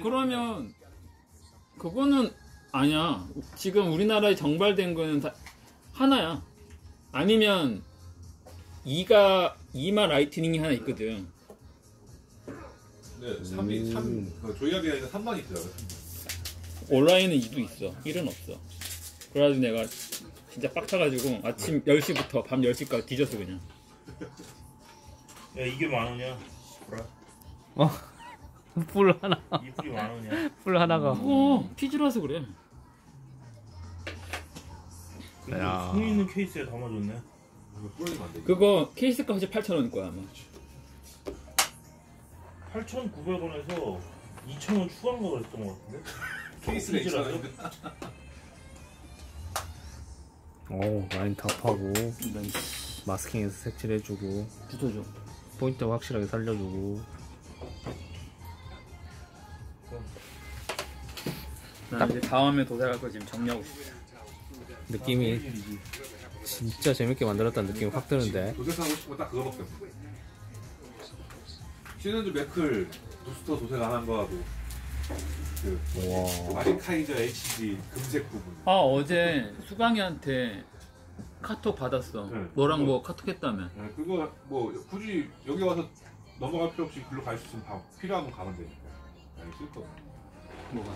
그러면 그거는 아니야. 지금 우리나라에 정발된 거는 다 하나야. 아니면 2가 2마 라이트닝이 하나 있거든. 네, 3이 3, 그 조이하게 아니라 3만 있더라고요. 온라인은 2도 있어. 1은 없어. 그래가지고 내가 진짜 빡쳐가지고 아침 10시부터 밤 10시까지 뒤졌어 그냥. 야 이게 만 원이야. 그래? 뿔 하나 이 풀이 만 원이야. 하나가 어 피즈라서 그래. 야. 손 있는 케이스에 담아줬네. 그거 케이스 값이 8,000원 거야 아마. 8,900원에서 2,000원 추가한 거 그랬던 거 같은데? 케이스가? 있어요. 오 라인 탑하고 마스킹해서 색칠해주고 붙어줘. 포인트 확실하게 살려주고 나 이제 다음에 도달할 거 지금 정리하고 싶어. 느낌이. 진짜 재밌게 만들었다는 느낌이 확 드는데 도색하고 싶은 거딱 그거밖에 없어. 시즌즈 매클 부스터 도색 안 한 거하고 그 와 마린카이저 HD 금색 부분. 아 어제 수강이한테 카톡 받았어. 네. 너랑 뭐 카톡 했다며. 네, 그거 뭐 굳이 여기 와서 넘어갈 필요 없이 글로 갈 수 있으면 다 필요하면 가면 되니까. 아니 쓸 거 뭐가?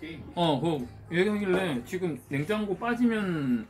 게임. 어, 그 얘기하길래 지금 냉장고 빠지면